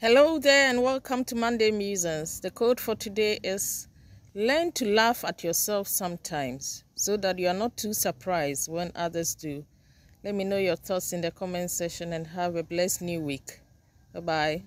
Hello there, and welcome to Monday Musings. The code for today is learn to laugh at yourself sometimes so that you are not too surprised when others do. Let me know your thoughts in the comment section and have a blessed new week. Bye bye.